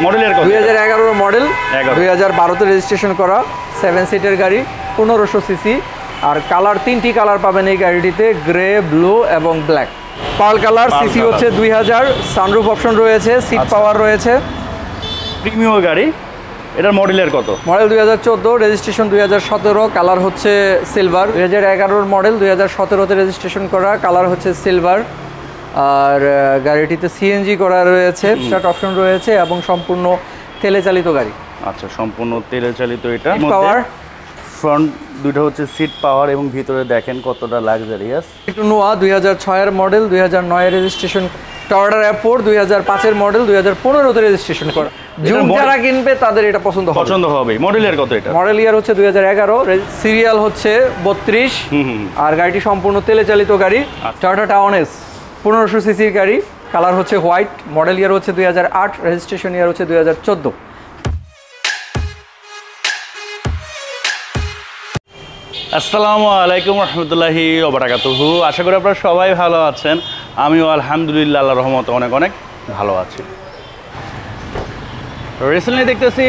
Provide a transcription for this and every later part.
মডেলের দুই হাজার এগারোর মডেল 11 দুই হাজার বারোতে রেজিস্ট্রেশন করা সেভেন সিটের গাড়ি পনেরোশো সিসি আর কালার তিনটি কালার পাবেন এই গাড়িটিতে গ্রে ব্লু এবং ব্ল্যাক পার্ল কালার সিসি হচ্ছে দুই হাজার। সানরুফ অপশন রয়েছে সিট আচ্ছা। পাওয়ার রয়েছে। প্রিমিয়াম গাড়ি এটার মডেলের কত? মডেল দুই হাজার চোদ্দ রেজিস্ট্রেশন দুই হাজার সতেরো কালার হচ্ছে সিলভার দুই হাজার এগারোর মডেল দুই হাজার সতেরোতে রেজিস্ট্রেশন করা কালার হচ্ছে সিলভার আর গাড়িটিতে সিএনজি করা রয়েছে স্টার্ট অপশন রয়েছে এবং সম্পূর্ণ তেলে চালিত গাড়ি। আচ্ছা সম্পূর্ণ তেলে চালিত এটা পাওয়ার ফ্রন্ট দুটো হচ্ছে সিট পাওয়ার এবং ভিতরে দেখেন কতটা লাক্সারিয়াস একটু নোয়া দুই হাজার ছয়ের মডেল দুই হাজার নয়ের রেজিস্ট্রেশন টর্ডার অ্যাপ ফোর দুই হাজার পাঁচের মডেল দুই হাজার পনেরোতে রেজিস্ট্রেশন করা। model- যারা কিনবে তাদের এটা পছন্দ হবে। পছন্দ হবে। মডেলের কত এটা? মডেল ইয়ার হচ্ছে দুই হাজার এগারো সিরিয়াল হচ্ছে বত্রিশ আর গাড়িটি সম্পূর্ণ তেলে চালিত গাড়ি টয়োটা টাউন এস পনেরোশো সিসির গাড়ি, কালার হচ্ছে হোয়াইট, মডেল ইয়ার হচ্ছে দুই হাজার আট, রেজিস্ট্রেশন ইয়ার হচ্ছে দুই হাজার চোদ্দ। আসসালামু আলাইকুম রহমতুল্লাহি ওবরাকাতুহু। আশা করি আপনারা সবাই ভালো আছেন। আমিও আলহামদুলিল্লাহ আল্লাহ রহমত অনেক অনেক ভালো আছি। রিসেন্টলি দেখতেছি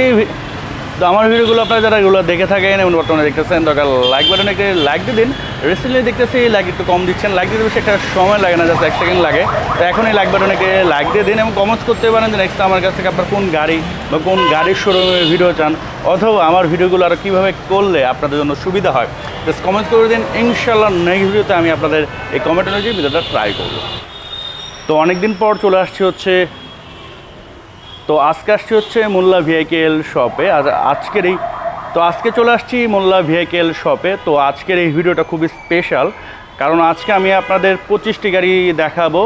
তো আমার ভিডিওগুলো আপনারা যারা এগুলো দেখে থাকেন এবং বর্তমানে দেখতেছেন, দরকার লাইক বাটনে একটু লাইক দিয়ে দিন। রিসেন্টলি দেখতেছি লাইক একটু কম দিচ্ছেন লাইক দিতে বেশি একটা সময় লাগে না জাস্ট এক সেকেন্ড লাগে। তো এখনই লাইক বাটনে লাইক দিয়ে দিন এবং কমেন্টস করতে পারেন যে নেক্সট আমার কাছ থেকে আপনার কোন গাড়ি বা কোন গাড়ির শোরুমের ভিডিও চান অথবা আমার ভিডিওগুলো আরও কীভাবে করলে আপনাদের জন্য সুবিধা হয়। জাস্ট কমেন্টস করে দিন ইনশাল্লাহ নেক্সট ভিডিওতে আমি আপনাদের এই কমেন্ট অনুযায়ী ভিডিওটা ট্রাই করব। তো অনেক দিন পর চলে আসছি হচ্ছে তো আজকে আসছি হচ্ছে মোল্লা ভিআইকেএল শপে আজকের এই তো আজকে চলে আসছি মোল্লা ভিআইকেএল শপে তো আজকের এই ভিডিওটা খুবই স্পেশাল কারণ আজকে আমি আপনাদের পঁচিশটি গাড়ি দেখাবো,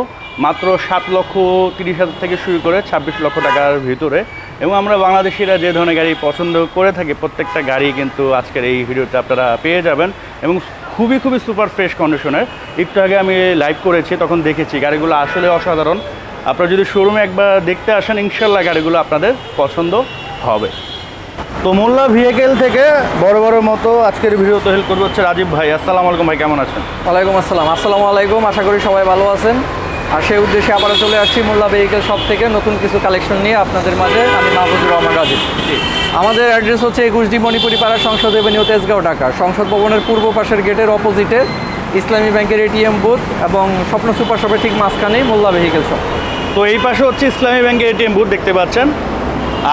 মাত্র সাত লক্ষ তিরিশ হাজার থেকে শুরু করে ছাব্বিশ লক্ষ টাকার ভিতরে। এবং আমরা বাংলাদেশিরা যে ধরনের গাড়ি পছন্দ করে থাকি, প্রত্যেকটা গাড়ি কিন্তু আজকের এই ভিডিওতে আপনারা পেয়ে যাবেন। এবং খুবই খুবই সুপার ফ্রেশ কন্ডিশনের একটু আগে আমি লাইভ করেছি, তখন দেখেছি গাড়িগুলো আসলে অসাধারণ। আপনারা যদি শোরুমে একবার দেখতে আসেন ইনশাল্লাহ গাড়িগুলো আপনাদের পছন্দ হবে। তো মোল্লা ভেহিকেল থেকে বড় বড় মতো আজকের ভিডিওতে হেল্প করবে হচ্ছে রাজীব ভাই। আসসালামু আলাইকুম ভাই কেমন আছেন? ওয়ালাইকুম আসসালাম। আসসালামু আলাইকুম আশা করি সবাই ভালো আছেন। আর সেই উদ্দেশ্যে আবারও চলে আসছি মোল্লা ভেহিকেল শপ থেকে। নতুন কিছু কালেকশন নিয়ে আপনাদের মাঝে। আমি মাহফুজুর রহমান রাজীব। আমাদের অ্যাড্রেস হচ্ছে একুশ ডি মণিপুরি পাড়া সংসদ এভিনিউ তেজগাঁও ঢাকা। সংসদ ভবনের পূর্ব পাশের গেটের অপোজিটে ইসলামী ব্যাংকের এটিএম বুথ এবং স্বপ্ন সুপার শপের ঠিক মাঝখানেই মোল্লা ভেহিকেল শপ তো এই পাশে হচ্ছে ইসলামী ব্যাংকের এটিএম বুথ দেখতে পাচ্ছেন।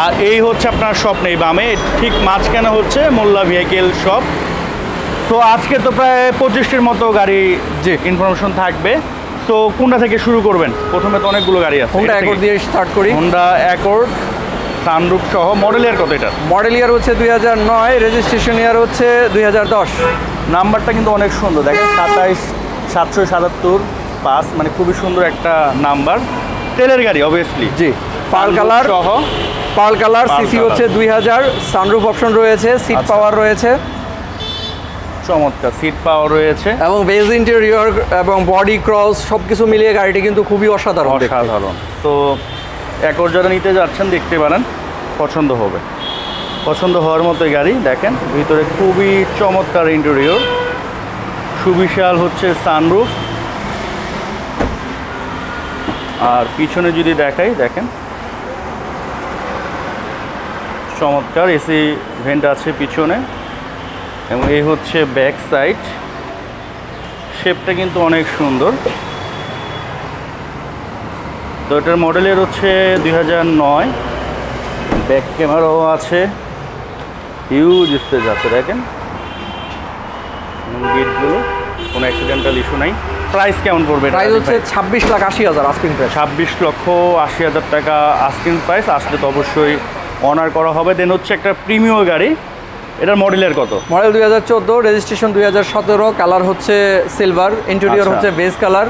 আর এই হচ্ছে আপনার শপ নেই বামে ঠিক মাঝখানে হচ্ছে মোল্লা ভেহিকেল শপ তো আজকে তো প্রায় পঁচিশটির মতো গাড়ি যে ইনফরমেশন থাকবে। তো কোনটা থেকে শুরু করবেন? প্রথমে তো অনেকগুলো গাড়ি আছে। হোন্ডা অ্যাকর্ড দিয়ে স্টার্ট করি। হোন্ডা অ্যাকর্ড সানরুফ সহ মডেলের কত এটা মডেল ইয়ার হচ্ছে দুই হাজার নয় রেজিস্ট্রেশন ইয়ার হচ্ছে দুই হাজার দশ। নাম্বারটা কিন্তু অনেক সুন্দর। দেখেন সাতাইশ সাতশো সাতাত্তর পাঁচ মানে খুবই সুন্দর একটা নাম্বার। তেলের গাড়ি অবভিয়াসলি জি পাল কালার সহ। পাল কালার সিসি হচ্ছে দুই হাজার সানরুফ অপশন রয়েছে সিট আচ্ছা। পাওয়ার রয়েছে। চমৎকার সিট পাওয়ার রয়েছে। এবং বেজ ইন্টেরিয়র এবং বডি ক্রস সব কিছু মিলিয়ে গাড়িটি কিন্তু খুবই অসাধারণ অসাধারণ। তো একর যারা নিতে যাচ্ছেন দেখতে পারেন পছন্দ হবে। পছন্দ হওয়ার মতোই গাড়ি, দেখেন। ভিতরে খুবই চমৎকার ইন্টেরিয়র সুবিশাল হচ্ছে সানরুফ আর পিছনে যদি দেখাই, দেখেন। চমৎকার এসি ভেন্ট আছে পিছনে। এবং এই হচ্ছে ব্যাক সাইড শেপটা কিন্তু অনেক সুন্দর। তো এটার মডেলের হচ্ছে দুই হাজার নয়। ব্যাক ক্যামেরাও আছে। হিউজ স্পেস আছে দেখেন। গেটগুলো কোনো অ্যাক্সিডেন্টাল ইস্যু নাই। প্রাইস কেমন পড়বে প্রাইস হচ্ছে ছাব্বিশ লাখ আশি হাজার আস্কিং প্রাইস ছাব্বিশ লক্ষ আশি হাজার টাকা আস্কিং প্রাইস আসলে তো অবশ্যই অনার করা হবে। দেন হচ্ছে একটা প্রিমিয়াম গাড়ি এটার মডেলের কত? মডেল দুই হাজার চোদ্দ রেজিস্ট্রেশন দুই হাজার সতেরো কালার হচ্ছে সিলভার ইন্টেরিয়র আচ্ছা। হচ্ছে base colour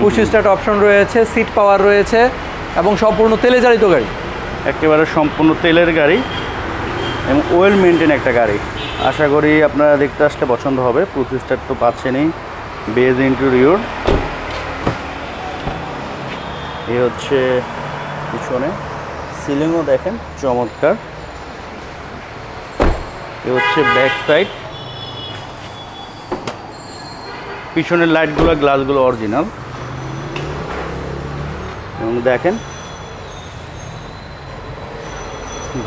push start option রয়েছে সিট পাওয়ার রয়েছে এবং সম্পূর্ণ তেলে চালিত গাড়ি। একেবারে সম্পূর্ণ তেলের গাড়ি। এবং ওয়েল মেনটেন একটা গাড়ি। আশা করি আপনারা দেখতে আসতে পছন্দ হবে। প্রতিষ্ঠার তো পাচ্ছেনই। বেজ ইন্টেরিয়র এ হচ্ছে পিছনে। সিলিংও দেখেন, চমৎকার। এ হচ্ছে ব্যাক সাইড পিছনের লাইটগুলো গ্লাসগুলো অরিজিনাল এবং দেখেন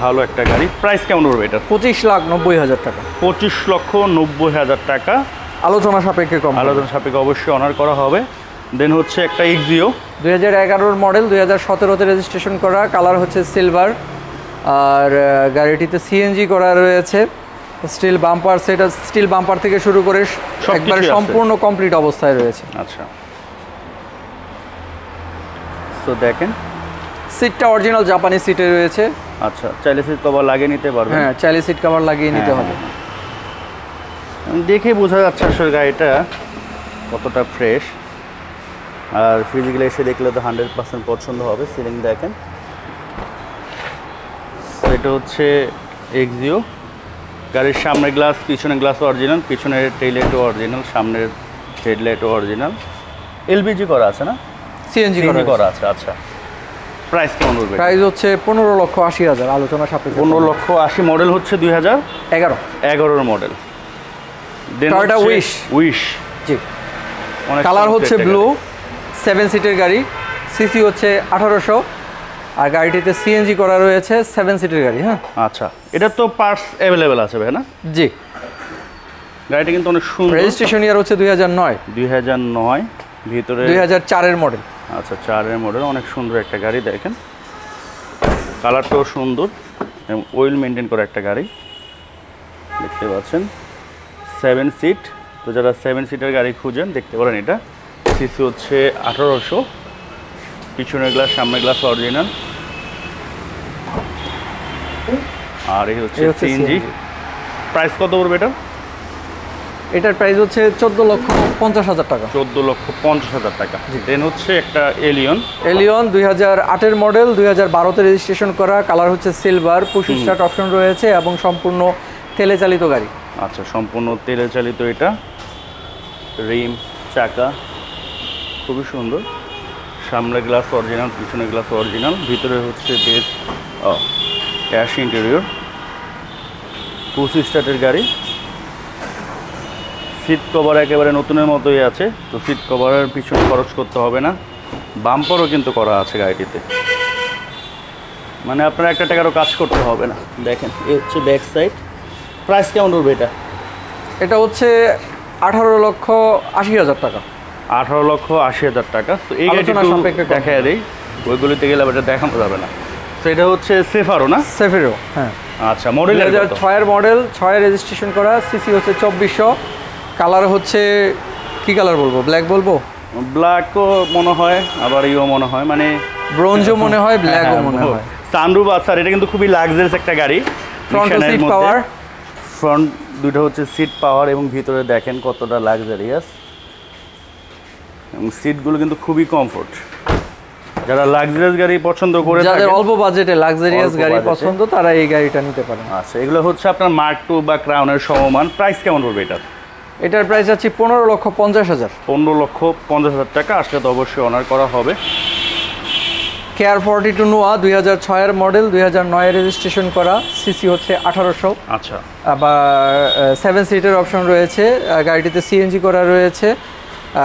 ভালো একটা গাড়ি। প্রাইস কেমন পড়বে এটা পঁচিশ লাখ নব্বই হাজার টাকা। পঁচিশ লক্ষ নব্বই হাজার টাকা। আলোচনা সাপেক্ষে কম আলোচনা সাপেক্ষে অবশ্যই অনার করা হবে। দেন হচ্ছে একটা এক্সিও দুই হাজার এগারোর মডেল দুই হাজার সতেরোতে রেজিস্ট্রেশন করা কালার হচ্ছে সিলভার আর গাড়িটিতে সিএনজি করা রয়েছে। স্টিল বাম্পার সেটা স্টিল বাম্পার থেকে শুরু করে একবারে সম্পূর্ণ কমপ্লিট অবস্থায় রয়েছে। আচ্ছা। তো দেখেন। সিটটা অরিজিনাল জাপানি সিটে রয়েছে। আচ্ছা চাইলে সিট কভার লাগিয়ে নিতে পারবেন। হ্যাঁ চাইলে সিট কভার লাগিয়ে নিতে হ্যাঁ, হবে। দেখে বোঝা যাচ্ছে আসলে গাড়িটা কতটা ফ্রেশ আর ফিজিক্যালি এসে দেখলে তো হান্ড্রেড পার্সেন্ট পছন্দ হবে সিলিং দেখেন। এটা হচ্ছে এক্সিও গাড়ির সামনের গ্লাস পিছনের গ্লাস অরিজিনাল পিছনের টেইলাইটও অরিজিনাল সামনের হেডলাইটও অরিজিনাল এলপিজি করা আছে না? সিএনজি করা আছে আচ্ছা। প্রাইস কেমন উঠবে প্রাইস হচ্ছে পনেরো লক্ষ আশি হাজার আলোচনা সাপেক্ষে পনেরো লক্ষ আশি মডেল হচ্ছে দুই হাজার এগারো। এগারোর model Toyota Wish। Wish G. Colour হচ্ছে ব্লু সেভেন সিটের গাড়ি সিসি হচ্ছে আঠারোশো আর গাড়িটিতে সিএনজি করা রয়েছে সেভেন সিটের গাড়ি হ্যাঁ? আচ্ছা এটা তো পার্টস অ্যাভেলেবেল আছে ভাই না? জি। গাড়িটা কিন্তু অনেক সুন্দর। রেজিস্ট্রেশন ইয়ার হচ্ছে দুই হাজার নয়। দুই হাজার নয় ভিতরে দুই হাজার চারের মডেল আচ্ছা চারের মডেল অনেক সুন্দর একটা গাড়ি দেখেন। কালারটাও সুন্দর এবং ওয়েল মেনটেন করা একটা গাড়ি। দেখতে পাচ্ছেন সেভেন সিট তো যারা সেভেন সিটের গাড়ি খুঁজেন দেখতে পারেন এটা। সিসি হচ্ছে আঠারোশো। পিছনের গ্লাস সামনের গ্লাস অরিজিনাল আর এই হচ্ছে হচ্ছে সিএনজি প্রাইস কত পড়বে এটা? এটার প্রাইস হচ্ছে চোদ্দ লক্ষ পঞ্চাশ হাজার টাকা। চোদ্দ লক্ষ পঞ্চাশ হাজার টাকা। দেন হচ্ছে একটা এলিয়ন এলিয়ন দুই হাজার আটের মডেল দুই হাজার বারোতে রেজিস্ট্রেশন করা। কালার হচ্ছে সিলভার পুশ স্টার্ট অপশন রয়েছে এবং সম্পূর্ণ তেলে চালিত গাড়ি। আচ্ছা সম্পূর্ণ তেলে চালিত এটা। রিম চাকা খুবই সুন্দর। সামনে গ্লাস অরিজিনাল পিছনে গ্লাস অরিজিনাল ভিতরে হচ্ছে বেশ ক্যাশ ইন্টেরিয়র পুশ স্টার্টের গাড়ি। সিট কভার একেবারে নতুনের মতোই আছে তো সিট কভারের পিছনে খরচ করতে হবে না। বাম্পারও কিন্তু করা আছে গাড়িটিতে। মানে আপনার একটা টাকারও কাজ করতে হবে না। দেখেন এই হচ্ছে ব্যাক সাইড প্রাইস কেমন উঠবে এটা? এটা হচ্ছে আঠারো লক্ষ আশি হাজার টাকা। আঠারো লক্ষ আশি হাজার টাকা। তো এই গাড়িটি দেখা দেই ওইগুলিতে গেলে এটা দেখানো যাবে না। তো এটা হচ্ছে সেফারও না? সেফেরো হ্যাঁ। আচ্ছা মডেল ছয়ের মডেল ছয়ের রেজিস্ট্রেশন করা সিসি হচ্ছে চব্বিশশো। কালার হচ্ছে কি কালার বলব? ব্ল্যাক বলব? ব্ল্যাকও মনে হয় আবার ইও মনে হয় মানে ব্রোঞ্জও মনে হয় ব্ল্যাকও হ্যাঁ, মনে হয়। সানরুফ আছে আর এটা কিন্তু খুবই লাক্সারিয়াস একটা গাড়ি ফ্রন্ট সিট পাওয়ার ফ্রন্ট দুটো হচ্ছে সিট পাওয়ার এবং ভিতরে দেখেন কতটা লাক্সারিয়াস এবং সিটগুলো কিন্তু খুবই কমফোর্ট যারা লাক্সারিয়াস গাড়ি পছন্দ করে যাদের অল্প বাজেটে লাক্সারিয়াস গাড়ি পছন্দ তারা এই গাড়িটা নিতে পারেন। আচ্ছা এগুলো হচ্ছে আপনার মার্ক টু বা ক্রাউনের সমমান। প্রাইস কেমন পড়বে এটা এটার প্রাইস আছে পনেরো লক্ষ পঞ্চাশ হাজার। পনেরো লক্ষ পঞ্চাশ হাজার টাকা আসলে তো অবশ্যই অনার করা হবে। কেয়ার ফর্টি টু নোয়া দুই হাজার ছয়ের মডেল দুই হাজার নয় রেজিস্ট্রেশন করা সিসি হচ্ছে আঠারোশো। আচ্ছা। আবার সেভেন সিটের অপশন রয়েছে গাড়িটিতে সিএনজি করা রয়েছে।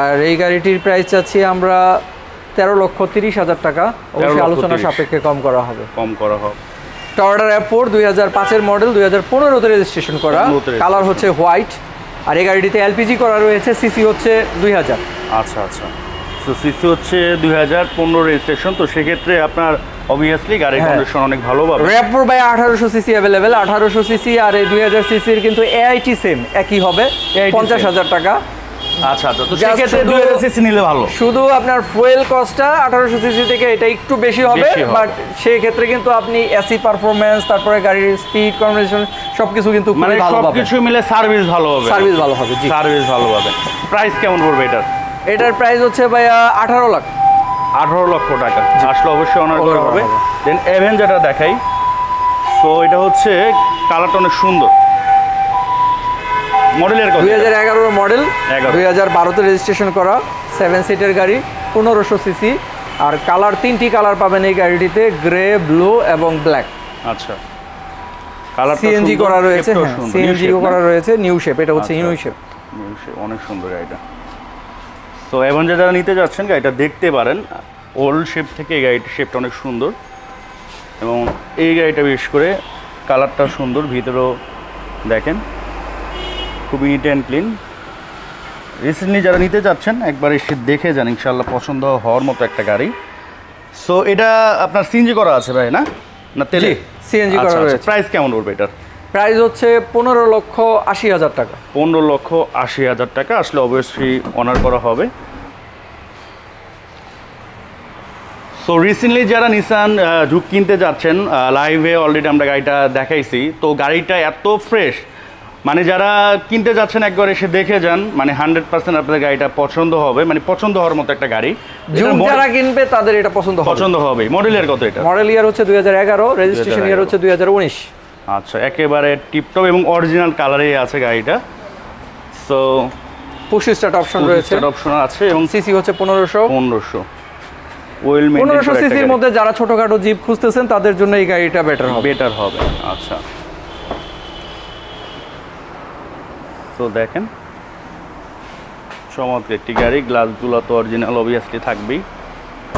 আর এই গাড়িটির প্রাইস চাচ্ছি আমরা তেরো লক্ষ তিরিশ হাজার টাকা। অবশ্যই আলোচনা সাপেক্ষে কম করা হবে। কম করা হবে। টর্ডার অ্যাপ ফোর দুই হাজার পাঁচের মডেল দুই হাজার পনেরোতে রেজিস্ট্রেশন করা। কালার হচ্ছে হোয়াইট আর এই গাড়িটিতে এলপিজি করা রয়েছে সিসি হচ্ছে দুই হাজার। আচ্ছা আচ্ছা। তো সিসি হচ্ছে দুই হাজার পনেরো রেজিস্ট্রেশন তো সেক্ষেত্রে আপনার অবভিয়াসলি গাড়ির হ্যাঁ। কন্ডিশন অনেক ভালো পাবে র্যাপ ফোর বাই আঠারোশো সিসি অ্যাভেলেবেল আঠারোশো সিসি আর এই দুই হাজার সিসির কিন্তু এআইটি সেম একই হবে পঞ্চাশ হাজার টাকা। আচ্ছা আচ্ছা। তো সেক্ষেত্রে দুই হাজার সিসি নিলে ভালো। শুধু আপনার ফুয়েল কস্টটা আঠারোশো সিসি থেকে এটা একটু বেশি হবে বেশি হবে। বাট সেই ক্ষেত্রে কিন্তু আপনি এসি পারফরমেন্স তারপরে গাড়ির স্পিড কনভার্সেশন সবকিছু কিন্তু মানে খুবই ভালো কিছু মিলে সার্ভিস ভালো হবে। সার্ভিস ভালো হবে জি। সার্ভিস ভালো হবে প্রাইস কেমন পড়বে এটার? এটার প্রাইস হচ্ছে ভাইয়া আঠারো লাখ। আঠারো লক্ষ টাকা। আসলে অবশ্যই অনার করা হবে। দেন অ্যাভেঞ্জারটা দেখাই। তো এটা হচ্ছে কালারটা অনেক সুন্দর। মডেলের কথা। দুই হাজার এগারোর মডেল 11 দুই হাজার বারোতে রেজিস্ট্রেশন করা সেভেন সিটের গাড়ি পনেরোশো সিসি আর কালার তিনটি কালার পাবেন এই গাড়িটিতে গ্রে ব্লু এবং ব্ল্যাক আচ্ছা। কালারটা সিএনজি করা রয়েছে হ্যাঁ। সিএনজি করা? রয়েছে নিউ শেপ এটা হচ্ছে নিউ আচ্ছা। শেপ অনেক সুন্দর গাড়িটা তো অ্যাভেঞ্জার যারা নিতে যাচ্ছেন গাড়িটা দেখতে পারেন। ওল্ড শেপ থেকে এই গাড়িটির শেপটা অনেক সুন্দর। এবং এই গাড়িটা বিশেষ করে কালারটা সুন্দর ভিতরেও দেখেন। খুবই নিট অ্যান্ড ক্লিন রিসেন্টলি যারা নিতে যাচ্ছেন একবার এসে দেখে যান ইনশাল্লাহ পছন্দ হওয়ার মতো একটা গাড়ি। সো এটা আপনার সিএনজি করা আছে ভাই না? না তেলে? জি, CNG করা রয়েছে। প্রাইস কেমন উঠবে এটার? প্রাইস হচ্ছে পনেরো লক্ষ আশি হাজার টাকা। পনেরো লক্ষ আশি হাজার টাকা আসলে অবশ্যই অনার করা হবে। সো রিসেন্টলি যারা নিসান ঝুঁক কিনতে যাচ্ছেন লাইভে অলরেডি আমরা গাড়িটা দেখাইছি তো গাড়িটা এত ফ্রেশ মানে যারা কিনতে যাচ্ছেন একবার এসে দেখে যান মানে হান্ড্রেড পার্সেন্ট আপনাদের গাড়িটা পছন্দ হবে মানে পছন্দ হওয়ার মতো একটা গাড়ি। যারা কিনবে তাদের এটা পছন্দ পছন্দ হবে। মডেলের কত এটা? মডেল ইয়ার হচ্ছে দুই হাজার এগারো রেজিস্ট্রেশন ইয়ার হচ্ছে দুই হাজার উনিশ। আচ্ছা একেবারে টিপটপ এবং অরিজিনাল কালারে আছে গাড়িটা। সো পুশ স্টার্ট অপশন রয়েছে। অপশন আছে এবং সিসি হচ্ছে পনেরোশো। পনেরোশো। ওয়েল পনেরোশো সিসির মধ্যে যারা ছোটোখাটো জিপ খুঁজতেছেন তাদের জন্য এই গাড়িটা বেটার হবে। বেটার হবে আচ্ছা। তো দেখেন চমৎকার একটি গাড়ি গ্লাসগুলো তো অরিজিনাল অবভিয়াসলি থাকবেই।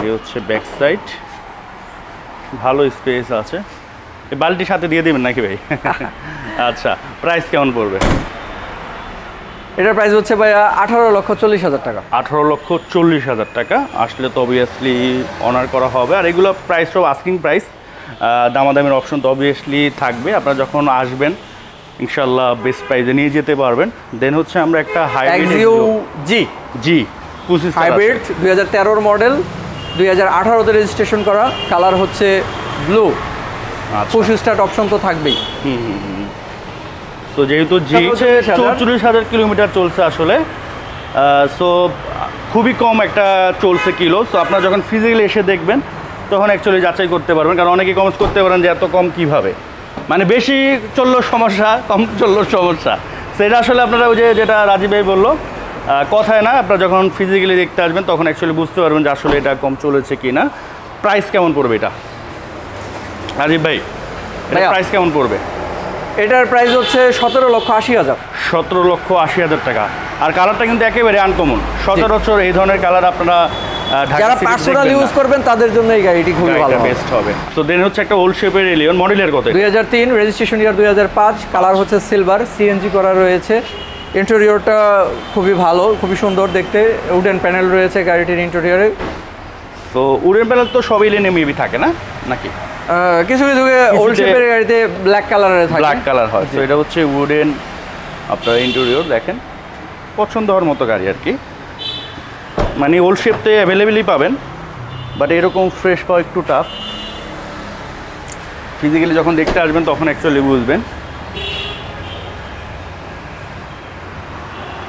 এই হচ্ছে ব্যাক সাইড ভালো স্পেস আছে। এই বালতির সাথে দিয়ে দেবেন নাকি ভাই? আচ্ছা প্রাইস কেমন পড়বে? এটার প্রাইস হচ্ছে ভাইয়া আঠারো লক্ষ চল্লিশ হাজার টাকা। আঠারো লক্ষ চল্লিশ হাজার টাকা। আসলে তো অবভিয়াসলি অনার করা হবে। আর এগুলো প্রাইস সব আস্কিং প্রাইস দামাদামের অপশন তো অবভিয়াসলি থাকবে। আপনারা যখন আসবেন ইনশাল্লাহ বেস্ট প্রাইজে নিয়ে যেতে পারবেন। দেন হচ্ছে আমরা একটা হাইব্রিড জি জি হাইব্রিড দুই হাজার তেরোর মডেল দুই হাজার আঠারোতে রেজিস্ট্রেশন করা। কালার হচ্ছে ব্লু পুশ স্টার্ট অপশন তো থাকবেই। তো যেহেতু জি চৌচল্লিশ হাজার। চৌচল্লিশ হাজার কিলোমিটার চলছে আসলে সো খুবই কম একটা চলছে কিলো। সো আপনারা যখন ফিজিক্যালি এসে দেখবেন তখন অ্যাকচুয়ালি যাচাই করতে পারবেন। কারণ অনেকে কমেন্টস করতে পারেন যে এত কম কীভাবে? মানে বেশি চলল সমস্যা কম চলল সমস্যা। সেটা আসলে আপনারা ওই যে যেটা রাজীব ভাই বলল কথায় না আপনারা যখন ফিজিক্যালি দেখতে আসবেন তখন অ্যাকচুয়ালি বুঝতে পারবেন যে আসলে এটা কম চলেছে কি না প্রাইস কেমন পড়বে এটা? রাজীব ভাই এটা। প্রাইস কেমন পড়বে? এটার প্রাইস হচ্ছে সতেরো লক্ষ আশি হাজার। সতেরো লক্ষ আশি হাজার টাকা। আর কালারটা কিন্তু একেবারে আনকমন সচরাচর এই ধরনের কালার আপনারা যারা পার্সোনাল ইউজ করবেন তাদের জন্য এই গাড়িটি খুবই ভালো বেস্ট হবে। তো দেন হচ্ছে একটা ওল্ড শেপের এলিয়ন মডেলের কত দুই হাজার তিন রেজিস্ট্রেশন ইয়ার দুই হাজার পাঁচ কালার হচ্ছে সিলভার সিএনজি করা রয়েছে। ইন্টেরিয়রটা খুবই ভালো খুবই সুন্দর দেখতে। উডেন প্যানেল রয়েছে গাড়িটির ইন্টেরিয়রে তো উডেন প্যানেল তো সবই লেনে মেবি থাকে না? নাকি? কিছু কিছু ওল্ড শেপের গাড়িতে ব্ল্যাক কালারের থাকে। ব্ল্যাক কালার হয়। তো এটা হচ্ছে উডেন আপনার ইন্টেরিয়র দেখেন। পছন্দ হওয়ার মতো গাড়ি আর কি। মানে ওল্ড শেপতে অ্যাভেলেবেলই পাবেন বাট এরকম ফ্রেশ পাওয়া একটু টাফ ফিজিক্যালি যখন দেখতে আসবেন তখন অ্যাকচুয়ালি বুঝবেন।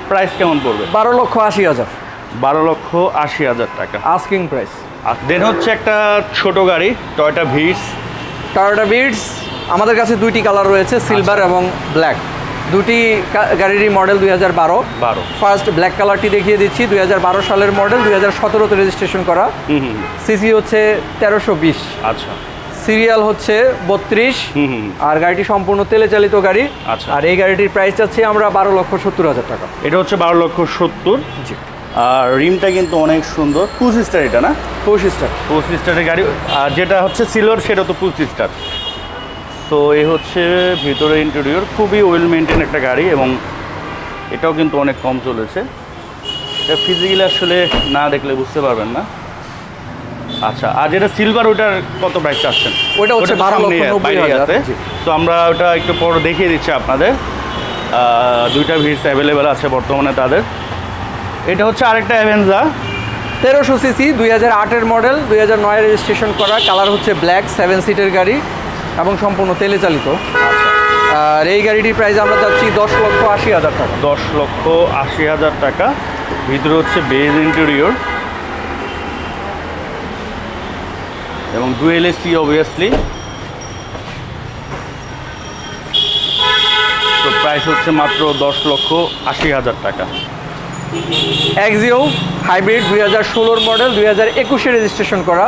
প্রাইস কেমন পড়বে? বারো লক্ষ আশি হাজার। বারো লক্ষ আশি হাজার টাকা। আস্কিং প্রাইস আর দেন হচ্ছে একটা ছোট গাড়ি টয়টা ভিটস টয়োটা বিটস আমাদের কাছে দুইটি কালার রয়েছে সিলভার এবং ব্ল্যাক দুটি গাড়িরই মডেল দুই হাজার বারো। বারো। ফার্স্ট ব্ল্যাক কালারটি দেখিয়ে দিচ্ছি দুই হাজার বারো সালের মডেল দুই হাজার সতেরোতে রেজিস্ট্রেশন করা। সিসি হচ্ছে তেরোশো বিশ। আচ্ছা। সিরিয়াল হচ্ছে বত্রিশ। আর গাড়িটি সম্পূর্ণ তেলে চালিত গাড়ি। আচ্ছা। আর এই গাড়িটির প্রাইস চাচ্ছি আমরা বারো লক্ষ সত্তর হাজার টাকা। এটা হচ্ছে বারো লক্ষ সত্তর। জি। আর রিমটা কিন্তু অনেক সুন্দর। টু সিস্টার এটা না? পঁচিশ টাকা টু সিস্টারের গাড়ি। আর যেটা হচ্ছে সিলভার সেটা তো টু সিস্টার তো এই হচ্ছে ভিতরে ইন্টেরিয়র খুবই ওয়েল মেনটেন একটা গাড়ি এবং এটাও কিন্তু অনেক কম চলেছে। এটা ফিজিক্যালি আসলে না দেখলে বুঝতে পারবেন না। আচ্ছা আর যেটা সিলভার ওটার কত প্রাইস চাচ্ছেন? ওটা হচ্ছে তো 12 লক্ষ সামনেই 90 বাইরেই হাজার। আছে। তো আমরা ওটা একটু পর দেখিয়ে দিচ্ছি আপনাদের। দুইটা ভিড়স অ্যাভেলেবেল আছে বর্তমানে তাদের। এটা হচ্ছে আরেকটা অ্যাভেঞ্জা তেরোশো সিসি দুই হাজার আটের মডেল দুই হাজার নয় রেজিস্ট্রেশন করা। কালার হচ্ছে ব্ল্যাক সেভেন সিটের গাড়ি। এবং সম্পূর্ণ তেলে চালিত। আর এই গাড়িটির প্রাইস আমরা চাচ্ছি দশ লক্ষ আশি হাজার টাকা। দশ লক্ষ আশি হাজার টাকা। ভিতরে হচ্ছে বেজ ইন্টেরিয়র এবং ডুয়েল এসি অবভিয়াসলি তো প্রাইস হচ্ছে মাত্র দশ লক্ষ আশি হাজার টাকা। এক্সিও হাইব্রিড দুই হাজার ষোলোর মডেল দুই হাজার একুশে রেজিস্ট্রেশন করা।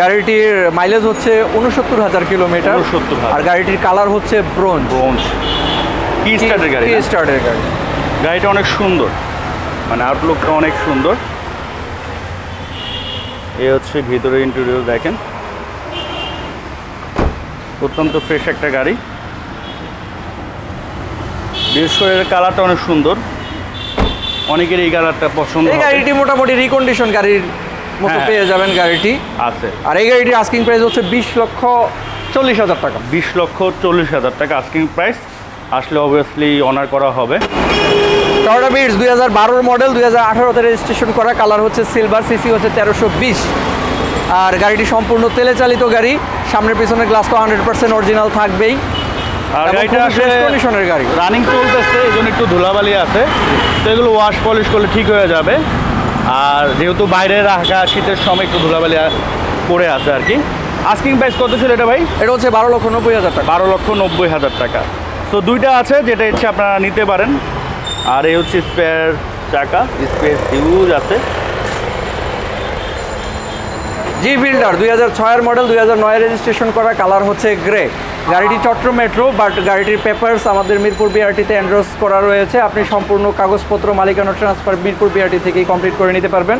গাড়িটির মাইলেজ হচ্ছে উনসত্তর হাজার কিলোমিটার 69,000 আর গাড়িটির কালার হচ্ছে ব্রোঞ্জ ব্রোঞ্জ কি স্টার্টের গাড়ি? স্টার্টের গাড়ি। গাড়িটা অনেক সুন্দর। মানে আউটলুকটা অনেক সুন্দর। এ হচ্ছে ভিতরে ইন্টেরিয়র দেখেন। অত্যন্ত ফ্রেশ একটা গাড়ি। বিশেষ করে কালারটা অনেক সুন্দর। অনেকের এই কালারটা পছন্দ এই গাড়িটি মোটামুটি রিকন্ডিশন গাড়ির মতো হ্যাঁ। পেয়ে যাবেন গাড়িটি। আছে। আর এই গাড়িটির আস্কিং প্রাইস হচ্ছে বিশ লক্ষ চল্লিশ হাজার টাকা। বিশ লক্ষ চল্লিশ হাজার টাকা আস্কিং প্রাইস আসলে অবভিয়াসলি অনার করা হবে। টয়োটা বিটস দুই হাজার বারোর মডেল দুই হাজার আঠারোতে রেজিস্ট্রেশন করা। কালার হচ্ছে সিলভার সিসি হচ্ছে তেরোশো বিশ। আর গাড়িটি সম্পূর্ণ তেলে চালিত গাড়ি। সামনের পিছনের গ্লাস তো হান্ড্রেড পার্সেন্ট অরিজিনাল থাকবেই। আর গাড়িটা আসলে এর গাড়ি। রানিং চলতেছে এই জন্য একটু ধুলাবালি আছে। তো এগুলো ওয়াশ পলিশ করলে ঠিক হয়ে যাবে। আর যেহেতু বাইরে রাখা শীতের সময় একটু ধুলাবালি পড়ে আছে আর কি। আস্কিং প্রাইস কত ছিল এটা ভাই? এটা হচ্ছে বারো লক্ষ নব্বই হাজার টাকা। বারো লক্ষ নব্বই হাজার টাকা। তো দুইটা আছে যেটা ইচ্ছে আপনারা নিতে পারেন। আর এই হচ্ছে স্পেয়ার চাকা। স্পেস হিউজ আছে। জি বিল্ডার দুই হাজার ছয়ের মডেল দুই হাজার নয় রেজিস্ট্রেশন করা কালার হচ্ছে গ্রে গাড়িটি চট্ট মেট্রো বাট গাড়িটির পেপার্স আমাদের মিরপুর বিআরটিতে এন্ড্রোস করা রয়েছে। আপনি সম্পূর্ণ কাগজপত্র মালিকানা ট্রান্সফার মিরপুর বিআরটি থেকেই কমপ্লিট করে নিতে পারবেন।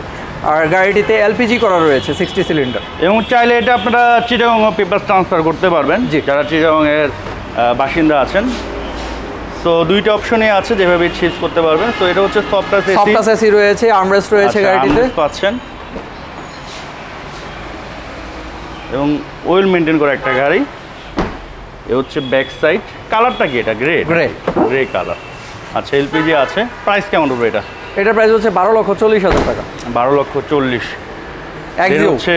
আর গাড়িটিতে এলপিজি করা রয়েছে সিক্সটি সিলিন্ডার এবং চাইলে এটা আপনারা চিটাগং পেপার ট্রান্সফার করতে পারবেন। জি। যারা চিটাগংয়ের বাসিন্দা আছেন। তো দুইটা অপশনই আছে যেভাবে চেঞ্জ করতে পারবেন। তো এটা হচ্ছে সফটওয়্যার সফট এসি রয়েছে আর্মরেস্ট রয়েছে আচ্ছা, গাড়িটিতে। পাচ্ছেন। এবং ওয়েল মেনটেন করা একটা গাড়ি। এ হচ্ছে ব্যাক সাইড কালারটা কি এটা? গ্রে গ্রে গ্রে কালার আচ্ছা এলপিজি আছে। প্রাইস কেমন হবে এটা? এটার প্রাইস হচ্ছে বারো লক্ষ চল্লিশ হাজার টাকা। বারো লক্ষ চল্লিশ। হচ্ছে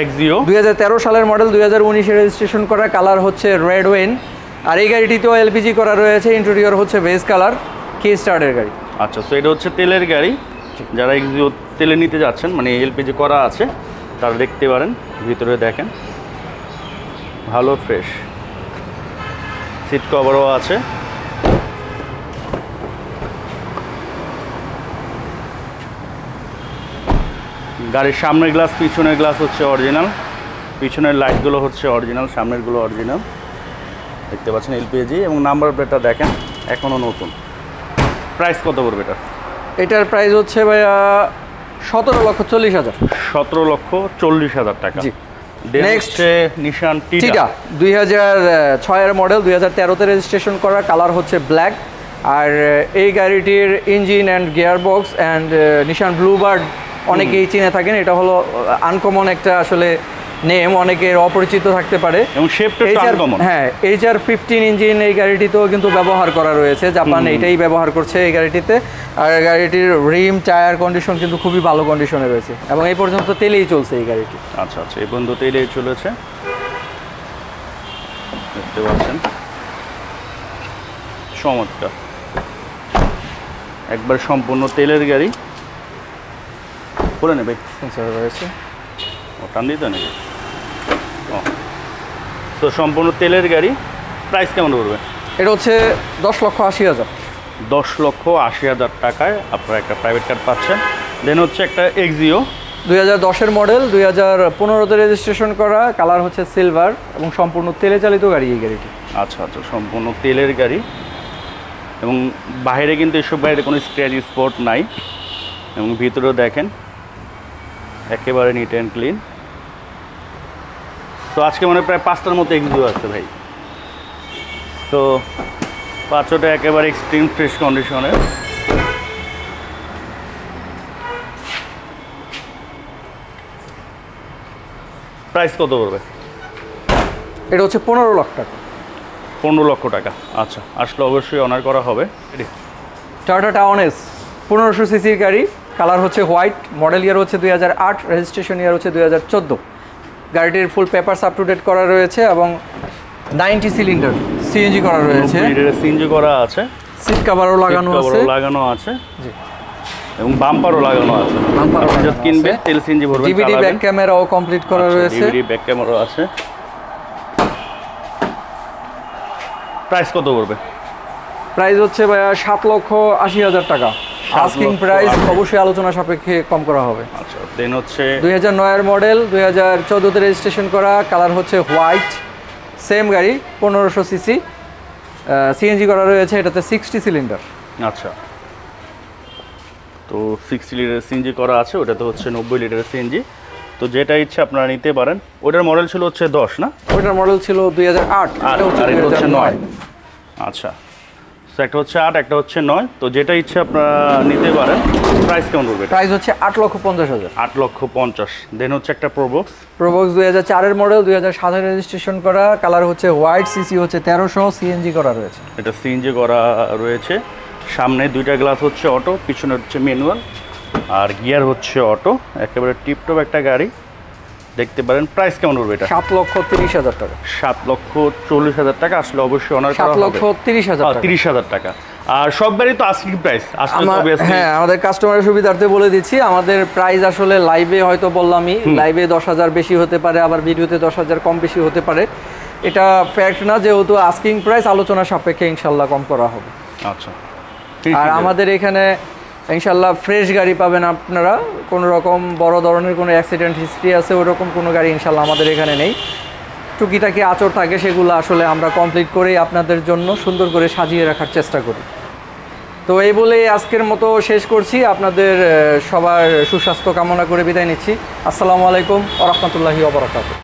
এক্সিও দুই হাজার তেরো সালের মডেল দুই হাজার উনিশে রেজিস্ট্রেশন করা কালার হচ্ছে রেড ওয়েন আর এই গাড়িটিতেও এলপিজি করা রয়েছে। ইন্টেরিয়র হচ্ছে বেস কালার কে স্টার্টের গাড়ি। আচ্ছা তো এটা হচ্ছে তেলের গাড়ি। যারা এক্সিও তেলে নিতে যাচ্ছেন মানে এলপিজি করা আছে তারা দেখতে পারেন ভিতরে দেখেন। ভালো ফ্রেশ সিট কভারও আছে। গাড়ির সামনের গ্লাস পিছনের গ্লাস হচ্ছে অরিজিনাল। পিছনের লাইটগুলো হচ্ছে অরিজিনাল সামনেরগুলো অরিজিনাল। দেখতে পাচ্ছেন এলপিজি এবং নাম্বার প্লেটটা দেখেন এখনও নতুন। প্রাইস কত পড়বে এটা? এটার প্রাইস হচ্ছে ভাইয়া সতেরো লক্ষ চল্লিশ হাজার। সতেরো লক্ষ চল্লিশ হাজার টাকা। জি। Next, নিশান টিটা টিটা দুই হাজার ছয়ের মডেল দুই হাজার তেরোতে রেজিস্ট্রেশন করা কালার হচ্ছে ব্ল্যাক আর এই গাড়িটির engine and gear box and Nissan Bluebird অনেকেই চিনে থাকেন। এটা হলো আনকমন একটা আসলে নেম অনেকের অপরিচিত থাকতে পারে। এবং হ্যাঁ এইচ আর ফিফটিন ইঞ্জিন এই গাড়িটিতেও কিন্তু ব্যবহার করা রয়েছে। জাপান এটাই ব্যবহার করছে এই গাড়িটিতে। আর গাড়িটির রিম টায়ার কন্ডিশন কিন্তু খুবই ভালো কন্ডিশনে রয়েছে। এবং এই পর্যন্ত তেলেই চলছে এই গাড়িটি। আচ্ছা আচ্ছা এই পর্যন্ত তেলেই চলেছে। দেখতে পাচ্ছেন। চমৎকার। একবার সম্পূর্ণ তেলের গাড়ি। করে নেবে সেন্সর রয়েছে। টান দিতে নাকি? ও। তো সম্পূর্ণ তেলের গাড়ি প্রাইস কেমন পড়বে? এটা হচ্ছে দশ লক্ষ আশি হাজার। দশ লক্ষ আশি হাজার টাকায় আপনারা একটা প্রাইভেট কার পাচ্ছেন। দেন হচ্ছে একটা এক্সিও দুই হাজার দশের মডেল দুই হাজার পনেরোতে রেজিস্ট্রেশন করা কালার হচ্ছে সিলভার এবং সম্পূর্ণ তেলে চালিত গাড়ি এই গাড়িটি। আচ্ছা আচ্ছা সম্পূর্ণ তেলের গাড়ি। এবং বাইরে কিন্তু এসব বাইরে কোনো স্ক্র্যাচ স্পট নাই। এবং ভিতরেও দেখেন একেবারে নিট অ্যান্ড ক্লিন তো আজকে মনে প্রায় পাঁচটার মতো এক্সিও আছে ভাই। তো পাঁচটা একেবারে এক্সট্রিম ফ্রেশ কন্ডিশনে প্রাইস কত পড়বে? এটা হচ্ছে পনেরো লাখ টাকা। পনেরো লক্ষ টাকা আচ্ছা আসলে অবশ্যই অনার করা হবে। এটি টয়োটা টাউন এস পনেরোশো সিসির গাড়ি কালার হচ্ছে হোয়াইট মডেল ইয়ার হচ্ছে দুই হাজার আট রেজিস্ট্রেশন ইয়ার হচ্ছে দুই হাজার চোদ্দ। গাড়িটির full papers up to date করা রয়েছে এবং নাইনটি সিলিন্ডার সিএনজি করা রয়েছে। সিএনজি করা আছে। সিট কাভারও লাগানো আছে। লাগানো আছে। জি। এবং বাম্পারও লাগানো আছে। Bumper ও আপনি লাগানো just তেল সিনজি ভরবেন ডিভিডি ব্যাক ক্যামেরাও কমপ্লিট করা রয়েছে। ডিভিডি ব্যাক ক্যামেরা আছে। প্রাইস কত পড়বে? প্রাইস হচ্ছে ভাইয়া সাত লক্ষ আশি হাজার টাকা। আস্কিং প্রাইস অবশ্যই আলোচনা সাপেক্ষে কম করা হবে। আচ্ছা দেন হচ্ছে দুই হাজার নয়ের মডেল দুই হাজার চোদ্দোতে রেজিস্ট্রেশন করা কালার হচ্ছে হোয়াইট সেম গাড়ি পনেরোশো সিসি সিএনজি করা রয়েছে এটাতে সিক্সটি সিলিন্ডার আচ্ছা। তো সিক্সটি লিটার সিএনজি করা আছে ওটাতে হচ্ছে নব্বই লিটার সিএনজি তো যেটা ইচ্ছে আপনারা নিতে পারেন। ওটার মডেল ছিল হচ্ছে দশ না? ওটার মডেল ছিল দুই হাজার আট আর আর এটা হচ্ছে নয়। আচ্ছা। তো একটা হচ্ছে আট একটা হচ্ছে নয়। তো যেটা ইচ্ছে আপনারা নিতে পারেন প্রাইস কেমন পড়বে? প্রাইস হচ্ছে আট লক্ষ পঞ্চাশ হাজার। আট লক্ষ পঞ্চাশ। দেন হচ্ছে একটা প্রোবক্স প্রোবক্স দুই হাজার চারের মডেল দুই হাজার সাতের রেজিস্ট্রেশন করা। কালার হচ্ছে হোয়াইট সিসি হচ্ছে তেরোশো সিএনজি করা রয়েছে। এটা সিএনজি করা রয়েছে। সামনে দুইটা গ্লাস হচ্ছে অটো পিছনে হচ্ছে ম্যানুয়াল আর গিয়ার হচ্ছে অটো একেবারে টিপটপ একটা গাড়ি। দেখতে পারেন প্রাইস কেমন পড়বে এটা? সাত লক্ষ তিরিশ হাজার টাকা। সাত লক্ষ চল্লিশ হাজার টাকা আসলে অবশ্যই অনার সাত করা লক্ষ হবে। তিরিশ হাজার টাকা। তিরিশ হাজার টাকা। আর সব গাড়ি তো আস্কিং প্রাইস আসলে তো হ্যাঁ আমাদের কাস্টমারের সুবিধার্থে বলে দিচ্ছি আমাদের প্রাইস আসলে লাইভে হয়তো বললামই লাইভে দশ হাজার বেশি হতে পারে আবার ভিডিওতে দশ হাজার কম বেশি হতে পারে। এটা ফ্যাক্ট না যেহেতু আস্কিং প্রাইস আলোচনা সাপেক্ষে ইনশাল্লাহ কম করা হবে। আচ্ছা। আর আমাদের এখানে ইনশাল্লাহ ফ্রেশ গাড়ি পাবেন আপনারা। কোনো রকম বড় ধরনের কোনো অ্যাক্সিডেন্ট হিস্ট্রি আছে, ওরকম কোনো গাড়ি ইনশাল্লাহ আমাদের এখানে নেই। টুকিটাকি আচর থাকে, সেগুলো আসলে আমরা কমপ্লিট করেই আপনাদের জন্য সুন্দর করে সাজিয়ে রাখার চেষ্টা করি। তো এই বলে আজকের মতো শেষ করছি। আপনাদের সবার সুস্বাস্থ্য কামনা করে বিদায় নিচ্ছি। আসসালামু আলাইকুম আ রহমতুল্লাহি